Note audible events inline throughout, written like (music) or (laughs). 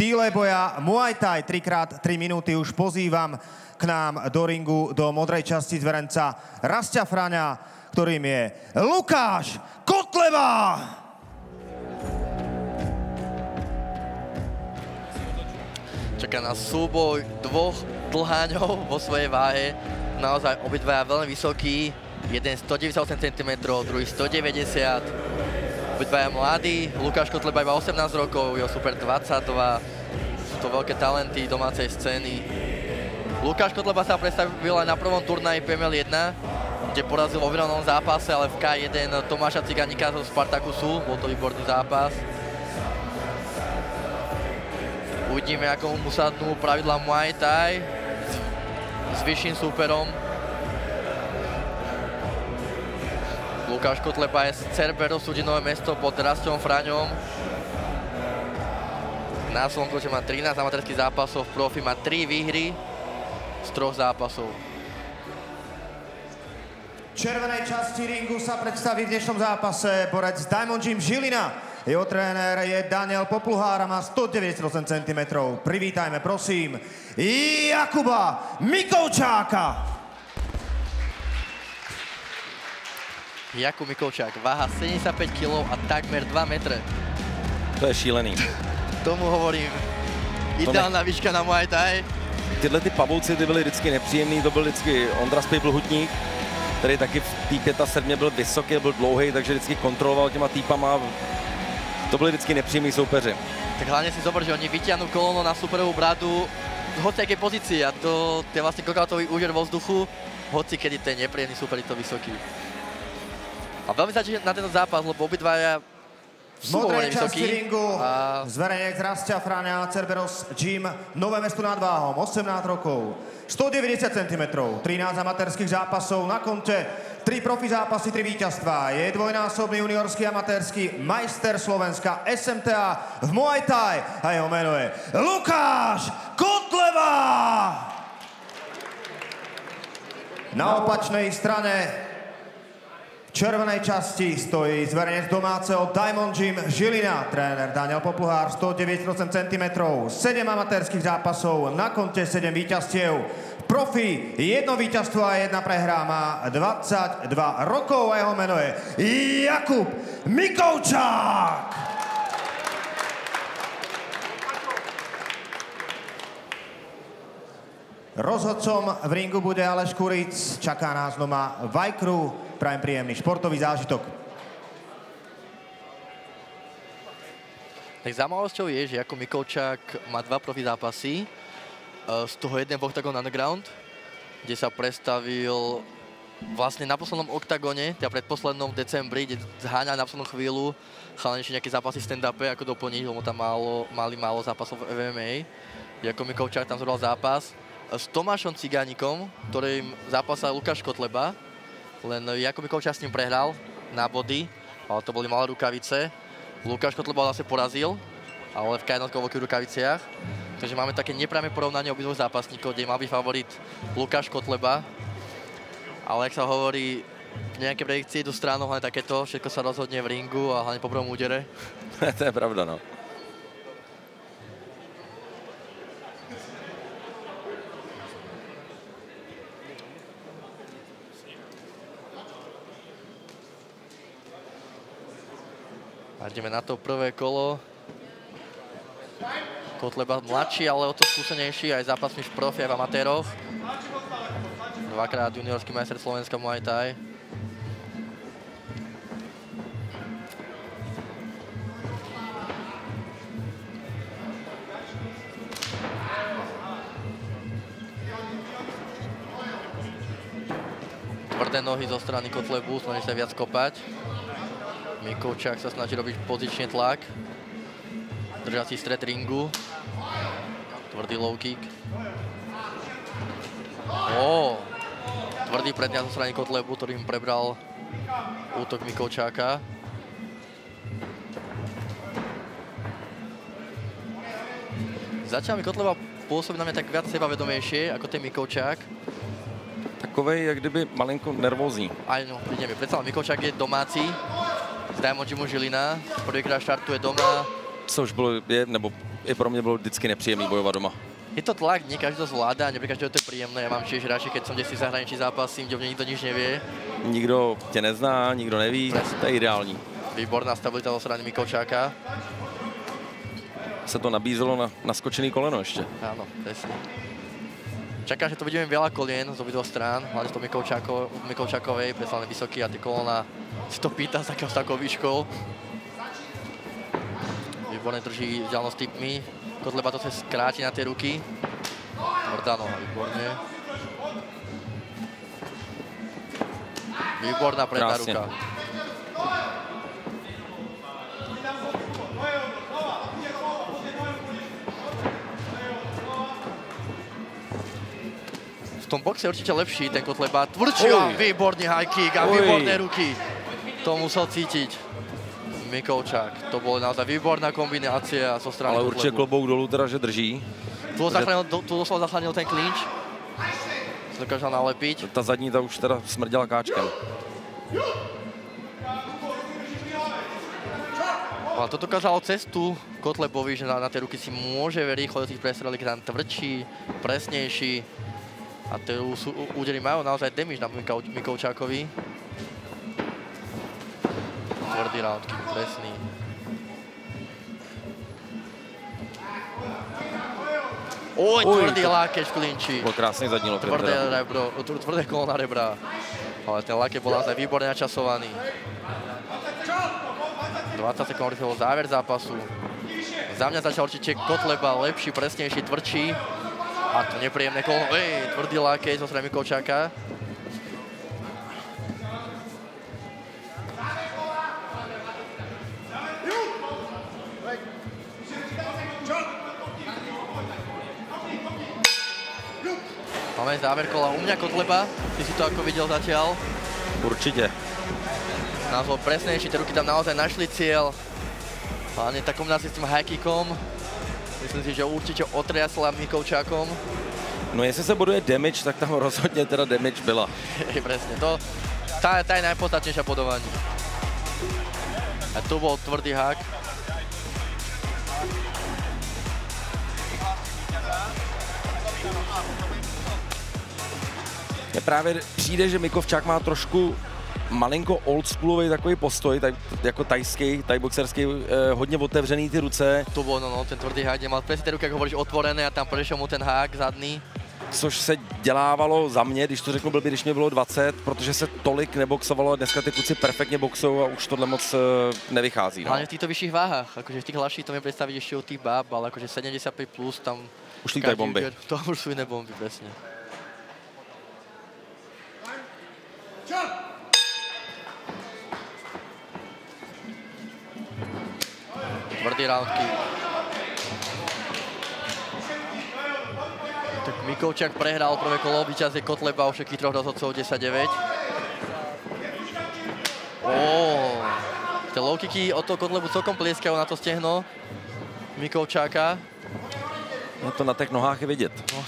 štýle boja Muay Thai 3x3 minúty už pozývam k nám do ringu, do modrej časti zverenca Rastia Fraňa, ktorým je Lukáš Kotleba! Čaká nás súboj dvoch dlháňov vo svojej váhe. Naozaj obidvaja veľmi vysokí. Jeden 198 cm, druhý 190 Obidvaja mladí. Lukáš Kotleba iba 18 rokov, jeho super 22. Sú to veľké talenty domácej scény. Lukáš Kotleba sa predstavil aj na prvom turnaji PML 1, kde porazil vo vyrovnanom zápase, ale v K1 Tomáša Ciganika zo Spartakusu. Bol to výborný zápas. Uvidíme, ako mu sadnú pravidla Muay Thai s vyšším súperom. Lukáš Kotleba je z Cerbero, súdinové mesto pod Rastom Fraňom. Na Slovnku má 13 amatérských zápasov, v profi má 3 výhry z troch zápasov. V červenej časti ringu sa predstaví v dnešnom zápase borec Diamond Jim Žilina. Jeho tréner je Daniel Popluhár a má 198 cm. Privítajme, prosím, Jakuba Mikovčáka. Jakub Mikovčák, váha 75 kg a takmer 2 metre. To je šílený. Tomu hovorím, ideálna výška na Muay Thai. Tyhle ty pavouci ty byly vždycky nepříjemný, to byl vždycky Ondra Spejplhutník, který taky v té 75 byl vysoký, byl dlouhý, takže vždycky kontroloval těma týpama to byli vždycky nepříjemní soupeři. Tak hlavne si zober, že oni vyťahnú kolono na superovú bradu v hociakej pozícii a to, to je vlastne kokautový úžer vo vzduchu, hoci kedy ten nepríjemný super je to vysoký. A veľmi sa na tento zápas, lebo obidvaja v modrej časti ringu a... zverejnec Rastia Fráňa Cerberos Gym, Nové mesto nad Váhom, 18 rokov, 190 cm, 13 amatérských zápasov na konte Tri profi zápasy, tri víťazstvá. Je dvojnásobný juniorský amatérsky majster Slovenska SMTA v Muay Thai a jeho meno je Lukáš Kotleva! Na opačnej strane červenej časti stojí zverejnec domáceho Diamond Gym Žilina, tréner Daniel Popluhár, 198 cm, 7 amatérských zápasov, na konte 7 víťazstiev profi. Jedno víťazstvo a jedna prehrá má 22 rokov a jeho meno je Jakub Mikovčák. Rozhodcom v ringu bude Aleš Kuric, čaká nás doma Vajkru, prajem príjemný športový zážitok. Tak zaujímavosťou je, že ako Mikovčák má dva profi zápasy, Eh, z toho jeden v Octagon Underground, kde sa predstavil vlastne na poslednom oktagone, teda predposlednom decembri, kde zháňal na poslednú chvíľu chalani nejaké zápasy stand-upe, ako doplniť, lebo tam málo, mali málo zápasov v MMA. Jako Mikovčák tam zobral zápas s Tomášom Cigánikom, ktorým zápasal Lukáš Kotleba, len Jako Mikovčák s ním prehral na body, ale to boli malé rukavice. Lukáš Kotleba zase porazil, ale v jednotkových rukaviciach. Takže máme také nepriame porovnanie obidvoch zápasníkov, kde mal byť favorit Lukáš Kotleba. Ale ak sa hovorí, nejaké predikcie do stranu, hlavne takéto, všetko sa rozhodne v ringu a hlavne po prvom údere. (laughs) to je pravda, no. A ideme na to prvé kolo. Kotleba mladší, ale o to skúsenejší, aj zápasmi v profi, aj v amatéroch. Dvakrát juniorský majster Slovenska Muay Thai. Tvrdé nohy zo strany Kotlebu, snaží sa viac kopať. Mikovčák sa snaží robiť pozične tlak. Držací stred ringu. Tvrdý low kick. Ó, tvrdý predňa zo strany Kotlebu, ktorým prebral útok Mikovčáka. Začal mi Kotleba pôsobiť na mňa tak viac sebavedomejšie ako ten Mikovčák. Takovej, jak kdyby malinko nervózní. Aj no, vidíme, predsa Mikovčák je domáci z Diamond Gymu Žilina. Prvýkrát štartuje doma, což bylo, je, nebo i pro mě bylo vždycky nepříjemný bojovat doma. Je to tlak, nie každý to zvláda, nie pre každého to je príjemné. Ja mám tiež radšej, keď som kde si zahraničí zápasím, kde mne nikto nič nevie. Nikdo tě nezná, nikdo neví, to je ideální. Výborná stabilita zo strany Mikolčáka. Se to nabízelo na naskočený koleno ještě. Áno, presne. Čakám, že to vidíme veľa kolien z obidvoch strán, hlavne z toho Mikolčáko, Mikolčákovej, predsa vysoký a tie kolona si to pýta s takého s takou výškou. Výborne drží vzdialenosť typmi. Kotleba to chce skrátiť na tie ruky. Tvrdá noha, výborne. Výborná predná ruka. V tom boxe je určite lepší ten Kotleba. Tvrdší, výborný high kick a výborné ruky. To musel cítiť Mikolčák. To bola naozaj výborná kombinácia zo strany Ale určitě Kotlebu. klobouk dolů teda, že drží. Tu, zachránil, do- tu doslova zachránil ten klinč. Si dokázal nalepiť. Ta zadní ta už teda smrděla káčkem. Ale to dokázalo cestu Kotlebovi, že na, na tie ruky si môže rýchlo do tých prestrelík tam tvrdší, presnejší. A tie údery majú naozaj damage na Mikolčákovi. Tvrdý round, kick, presný. Oj, tvrdý to- lákeč v klinči. Bylo krásný zadní loket. Tvrdé teda. rebro, tv- tvrdé kolo na rebra. Ale ten lake bol naozaj výborne načasovaný. 20 sekúnd rýchlo záver zápasu. Za mňa začal určite Kotleba lepší, presnejší, tvrdší. A to nepríjemné kolo. Ej, tvrdý lákej zo strany Mikolčáka. Máme záver kola u mňa Kotleba. Ty si to ako videl zatiaľ. Určitě. Názov presnejší, tie ruky tam naozaj našli cieľ. Hlavne tá kombinácia s tým high kickom. Myslím si, že určite otriasla Mikolčákom. No jestli se boduje damage, tak tam rozhodně teda damage byla. (laughs) Presne, to, tá, tá je najpodstatnejšia podovaní. A tu bol tvrdý hák. Mně právě přijde, že Mikovčák má trošku malinko oldschoolový takový postoj, tak, jako tajský, tajboxerský, eh, hodně otevřený ty ruce, Tu bol, no, no, ten tvrdý hák, mal presne tie ruky, ako hovoríš, otvorené a tam prešiel mu ten hák zadný. což se dělávalo za mě, když to řeknu blbě, když mě bylo 20, protože se tolik neboxovalo a dneska ty kluci perfektně boxují a už tohle moc eh, nevychází. No. Hlavne v týchto vyšších váhach, akože v tých hlavších to mi predstaviť ešte u tých báb, ale akože 75 plus tam... Už lítají bomby. (laughs) To už sú iné bomby, presne. Tvrdý round kick. Tak Mikolčák prehral prvé kolo, víťaz je Kotleba u všetkých troch rozhodcov 10-9. Ó, tie low kicky od toho Kotlebu celkom plieskajú na to stehno Mikolčáka. No to na těch nohách je vidět. No,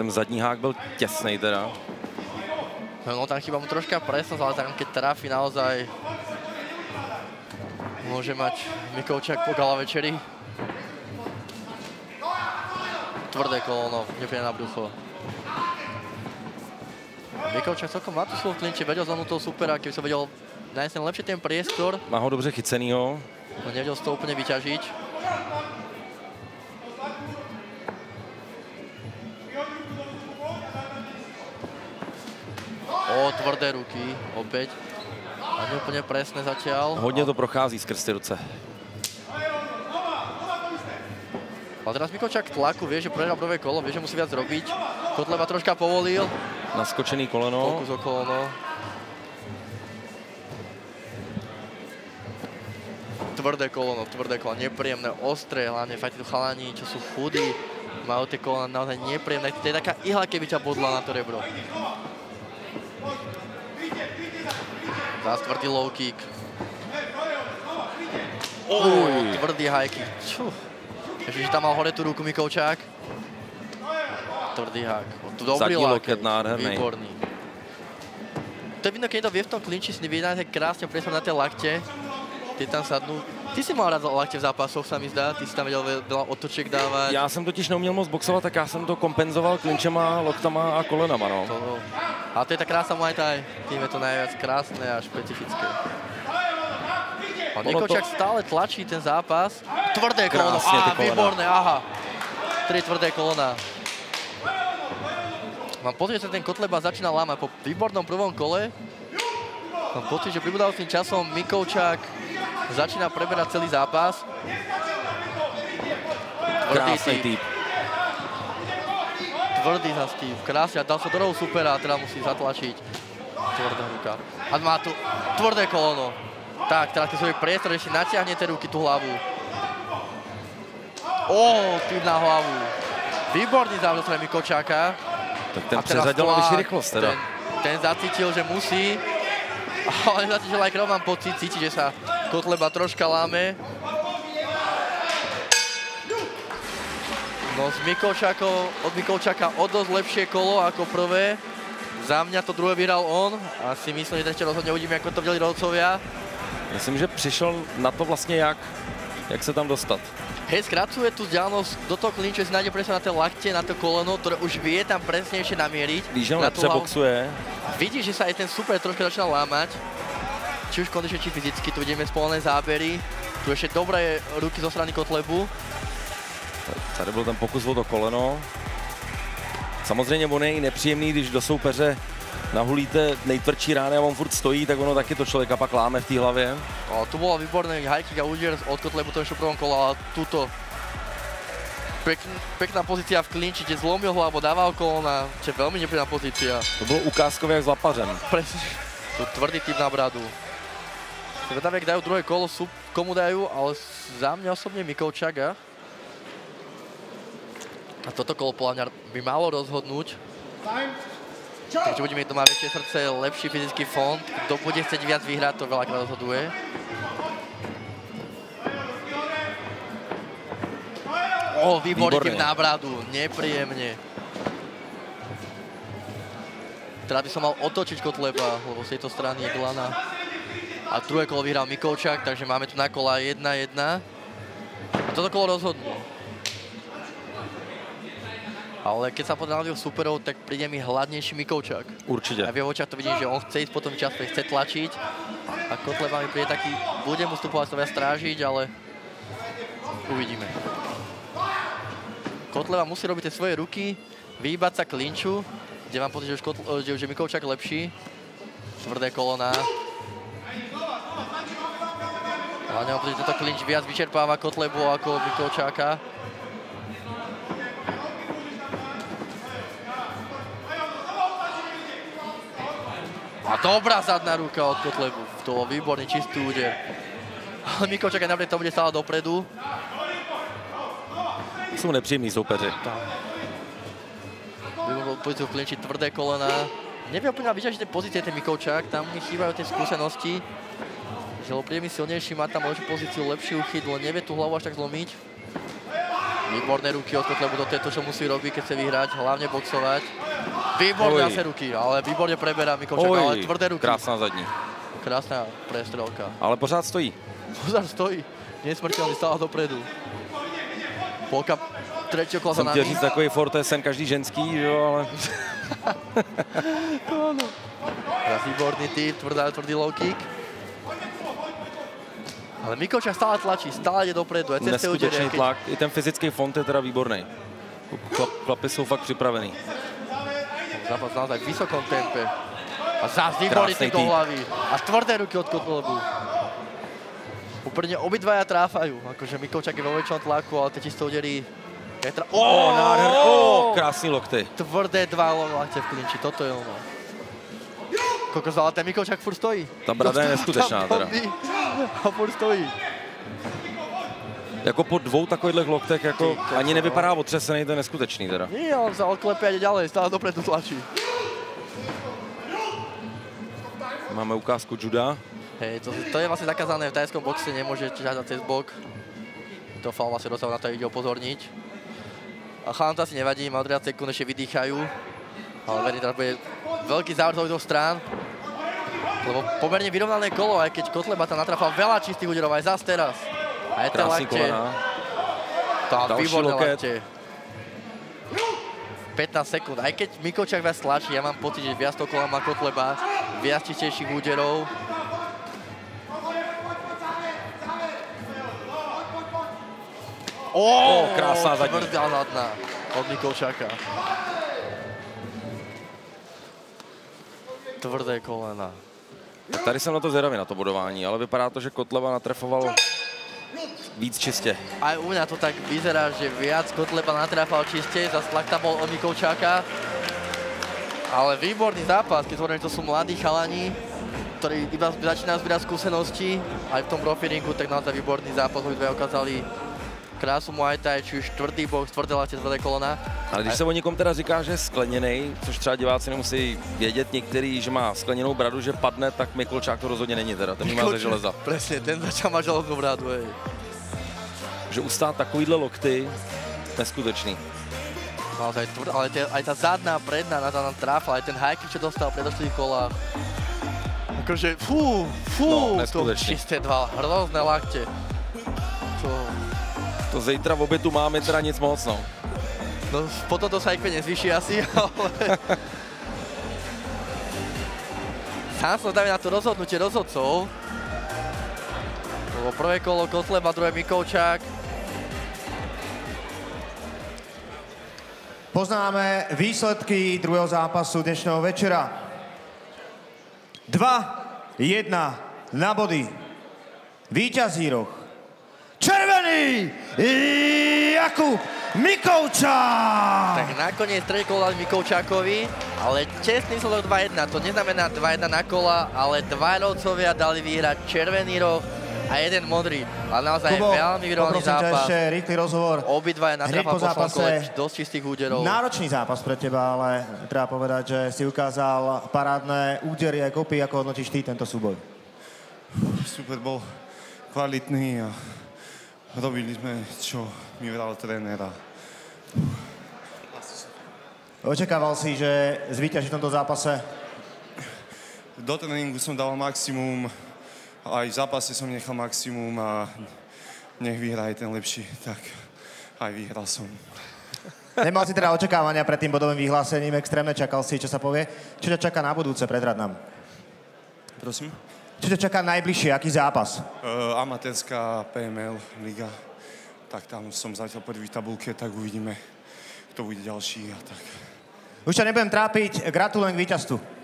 Ten zadní hák byl těsnej teda. No tam chýba mu troška presnosť, ale tam keď trafi naozaj môže mať Mikolčák po gala večeri. Tvrdé kolono, nepríjemné na brucho. Mikolčák celkom má tú svoju klinči, vedel zvládnuť toho supera, keby sa vedel nájsť ten lepšie ten priestor, Má ho dobře chycenýho. no nevedel z toho úplne vyťažiť. O, tvrdé ruky, opäť. A úplne presné zatiaľ. Hodně to prochází skrz ty ruce. Ale teraz Mikolčák tlaku, vie, že prehral prvé kolo, vie, že musí viac robiť. Kotleba troška povolil. Naskočený koleno. Pokus okolo, no. Tvrdé kolono, tvrdé kolono, nepríjemné, ostré, hlavne fakt tu chalani, čo sú chudí, majú tie kolona naozaj nepríjemné. To je taká ihla, keby ťa bodla na to rebro. Zás tvrdý low kick. Uj, tvrdý high kick. Že tam mal hore tú ruku Mikolčák. Tvrdý hák. Dobrý loket nádherný. Výborný. to je vidno, keď to vie v tom klinči, si nájsť krásne priestor na tie lakte. Tie tam sadnú. Ty si mal rád lakte v zápasoch, sa mi zdá. Ty si tam vedel veľa otoček dávať. Já jsem totiž neuměl moc boxovat, tak já jsem to kompenzoval klinčema, loktama a kolenama, no. To, a to je tá krásna Muay Thai. Tým je to najviac krásne a špecifické. A Nikočak to... stále tlačí ten zápas. Tvrdé kolono. Á, výborné, aha. Tri tvrdé kolona. Mám pocit, že ten Kotleba začína lámať po výbornom prvom kole. Mám pocit, že pribudávacím časom Mikovčák začína preberať celý zápas. Krásny typ. Tvrdý za Steve. Krásne. A dal sa do rohu supera a teda musí zatlačiť. Tvrdá ruka. A má tu tvrdé kolono. Tak, teraz keď svoj priestor ešte natiahne tie ruky, tú hlavu. Ó, typ na hlavu. Výborný závod strany Mikočáka. Tak ten přeřadil na vyšší rychlost teda. Ten, ten zacítil, že musí. Ale zacítil aj mám pocit, cíti, že sa Kotleba troška láme. No z Mikolčákov, od Mikolčáka o dosť lepšie kolo ako prvé. Za mňa to druhé vyhral on a si myslím, že ešte rozhodne uvidíme, ako to videli rodcovia. Myslím, že přišel na to vlastně jak, jak se tam dostat. Hej, skracuje tú vzdialenosť do toho klinču, si nájde presne na tie lakte, na to koleno, ktoré už vie tam presnejšie namieriť. Víš, že on boxuje. Vidíš, že sa aj ten super troška začal lámať. Či už kondične, či fyzicky, tu vidíme spoloné zábery. Tu ešte dobré ruky zo strany Kotlebu. Tady byl ten pokus o to koleno. Samozřejmě on je i nepříjemný, když do soupeře nahulíte nejtvrdší rány a on furt stojí, tak ono taky to člověka pak láme v té hlavě. O, tu bolo výborné high kick a úder od Kotlebu to ešte v prvom kole, ale tuto pek, pekná pozícia v klinči, kde zlomil hlavu, dával kolona, čo je veľmi nepríjemná pozícia. To bolo ukázkové jak s Lapařem. Presne, tu tvrdý typ na bradu. Zvedavé, ak dajú druhé kolo, sú, komu dajú, ale za mňa osobne Mikovčaga. A toto kolo podľa by malo rozhodnúť. Takže budeme mať doma väčšie srdce, lepší fyzický fond. Kto bude chcieť viac vyhrať, to veľakrát rozhoduje. O, výborný tým nábradu, nepríjemne. Teraz by som mal otočiť Kotleba, lebo z tejto strany je Glana. A druhé kolo vyhral Mikovčák, takže máme tu na kola 1-1. A toto kolo rozhodnú. Ale keď sa podľa superov, tak príde mi hladnejší Mikovčák. Určite. A v jeho očiach to vidím, že on chce ísť po tom čase, chce tlačiť. A Kotleba mi príde taký, bude mu stupovať to viac strážiť, ale uvidíme. Kotleba musí robiť tie svoje ruky, vyhýbať sa klinču, kde mám pocit, že už, Kotl- že už je Mikovčák lepší. Tvrdé kolona. Pocit, že tento klinč viac vyčerpáva Kotlebu ako Mikovčáka. A dobrá zadná ruka od Kotlebu. To bol výborný, čistý úder. Ale Mikočak aj napriek tomu bude stále dopredu. Sú nepříjemní soupeři. Vyvolil pozíciu klinči tvrdé kolena. Nevie úplne vyťažiť pozície, ten Mikovčák. Tam mi chýbajú tie skúsenosti. Príde mi silnejší, má tam lepšiu pozíciu, lepší uchyt, len nevie tú hlavu až tak zlomiť. Výborné ruky od Kotlebu, to je to, čo musí robiť, keď chce vyhrať, hlavne boxovať. Výborné zase ruky, ale výborne preberá Mikolčak, ale tvrdé ruky. Krásná zadní. Krásna prestrelka. Ale pořád stojí. Pořád stojí. Nesmrteľný stále dopredu. Polka tretieho kola za nami. Jsem říct takový Ford, to je sen každý ženský, jo, ale... (laughs) Áno. Teraz výborný tvrdý low kick. Ale Mikolčak stále tlačí, stále ide dopredu. Aj Neskutečný tlak, i ten fyzický fond je teda výborný. Chlapy jsou fakt připravený. Zápas naozaj v vysokom tempe. A zás typ do hlavy. A tvrdé ruky od Kotlebu. Úplne obidvaja tráfajú. Akože Mikolčak je vo väčšom tlaku, ale tie čisto údery... Tra... Ó, oh. Ó, oh, krásny lokty. Tvrdé dva lokte v klinči, toto je ono. Kokos, ale ten Mikolčak furt stojí. Tá brada je neskutečná teda. (laughs) A furt stojí. Jako po dvou takových loktech jako ani nevypadá otřesený, to je neskutečný teda. Nie, on sa odklepie a ďalej, stále dopredu tlačí. Máme ukázku juda. Hej, to, to je vlastne zakázané v tajskom boxe, nemôže ťahať cez bok. To faul vlastne dostáva na to ide upozorniť. A chalám to asi nevadí, sekúnd ešte vydýchajú. Ale verím, teraz bude veľký závrh z strán. Lebo pomerne vyrovnané kolo, aj keď Kotleba tam natrafal veľa čistých úderov, aj zás teraz. Aj tie Krásný lakte. Tá, výborné lakte. 15 sekúnd. Aj keď Mikočak viac tlačí, ja mám pocit, že viac toho kola má Kotleba, viac čistejších úderov. Ó, krásná zadní. tvrdá zadná od Mikolčaka. Tvrdé kolena. Tady jsem na to zvědavý, na to bodování, ale vypadá to, že Kotleba natrafoval víc čistě. Aj u mňa to tak vyzerá, že viac Kotleba natrafal čiste, zas tlak tam bol Mikolčáka. Ale výborný zápas, keď hovorím, že to sú mladí chalani, ktorí iba začínajú zbierať skúsenosti, aj v tom profiringu, tak naozaj výborný zápas, obidve ukázali krásu Muay Thai, či už tvrdý box, tvrdé late, tvrdé kolona. Ale když se o někom teda říká, že je skleněný, což třeba diváci nemusí vědět, některý, že má skleněnou bradu, že padne, tak Mikulčák to rozhodně není teda, ten ji má ze železa. Presne, ten začal mať železnú bradu, hej. Že ustát takovýhle lokty, neskutečný. Naozaj ale tie, aj tá zadná, predná, na tam tráfa, aj ten high kick, čo dostal v predošlých kolách. Akože, fú, fú, No, to čisté dva hrozné lakte. To, To zítra v obětu máme teda nic moc, no. no potom to sa IQ nezvyší asi, (laughs) ale... Sám som zdaví na to rozhodnutie rozhodcov. Lebo prvé kolo Kotleba, druhé Mikovčák. Poznáme výsledky druhého zápasu dnešného večera. 2-1 na body. Výťazí roh. Červený Jakub Mikovčák! Tak nakoniec tretie kolo dali Mikovčákovi, ale čestný výsledok 2-1. To neznamená 2-1 na kola, ale dva rodcovia dali vyhrať červený roh a jeden modrý. Ale naozaj Kubo, veľmi vyrovnaný poprosím ťa zápas. ešte rýchly rozhovor. Obidva je Hneď natrafal po zápase. dosť čistých úderov. Náročný zápas pre teba, ale treba povedať, že si ukázal parádne údery a kopy. Ako hodnotíš ty tento súboj? super bol kvalitný a robili sme, čo mi vral tréner a Očakával si, že zvíťaží v tomto zápase? do tréningu som dal maximum, aj v zápase som nechal maximum a nech vyhrá aj ten lepší, tak aj vyhral som. Nemal si teda očakávania pred tým bodovým vyhlásením extrémne, čakal si, čo sa povie. Čo ťa čaká na budúce, predrad nám? Prosím? Čo ťa čaká najbližšie, aký zápas? Uh, amatérska PML liga, tak tam som zatiaľ prvý v tabulke, tak uvidíme, kto bude ďalší a tak. Už ťa nebudem trápiť, gratulujem k víťazstvu.